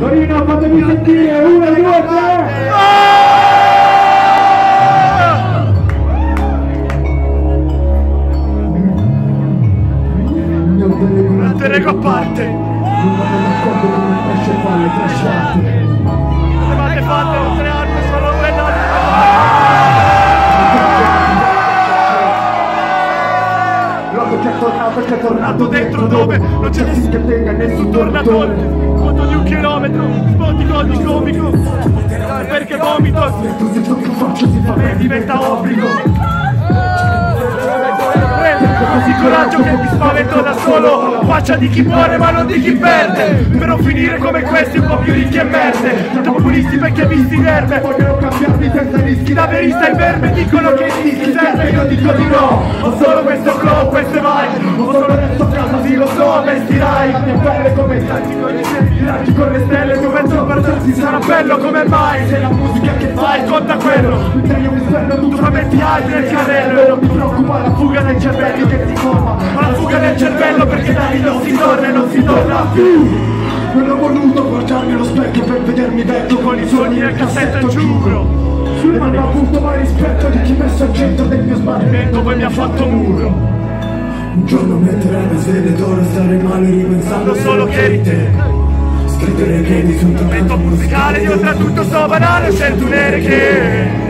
Torino, fatemi sentire, uno, due, tre! Non te nego a parte. Non vado d'accordo con un pesce falle, trasciate. Le mate fatte, non tre armi, solo quella. L'uomo che è tornato, che è tornato dentro dove non c'è nessuno che tenga nessun tornatore. Chilometro, spotico di comico. Perché vomito si e diventa obbligo. Così coraggio che mi spavento da solo. Faccia di chi muore ma non di chi perde. Per non finire come questi un po' più ricchi e merde. Populisti perché visti verme Vogliono cambiarmi senza rischi. Da verista e verme dicono che i dischi serve. Io dico di no. Ho solo questo flow, queste vibe vestirai La mia pelle come i tanti con i Raggi con le stelle, il tuo mezzo baciarsi sarà bello come mai? Se la musica che fai conta quello. Mentre io mi spendo Tu prometti altri nel E carrello non mi preoccupa la fuga dei cervelli che ti forma. Ma la fuga del cervello perché da lì non si torna e non si torna più. Non ho voluto guardarmi allo specchio per vedermi vecchio Con i sogni nel cassetto giuro. E non ho avuto mai rispetto di chi messo al centro del mio smarrimento Come mi ha fatto muro Un giorno metterai la sveglia d'oro e stare male ripensando solo che te. Scrivere che mi sono Momento musicale di oltretutto sto banale Sento un ere che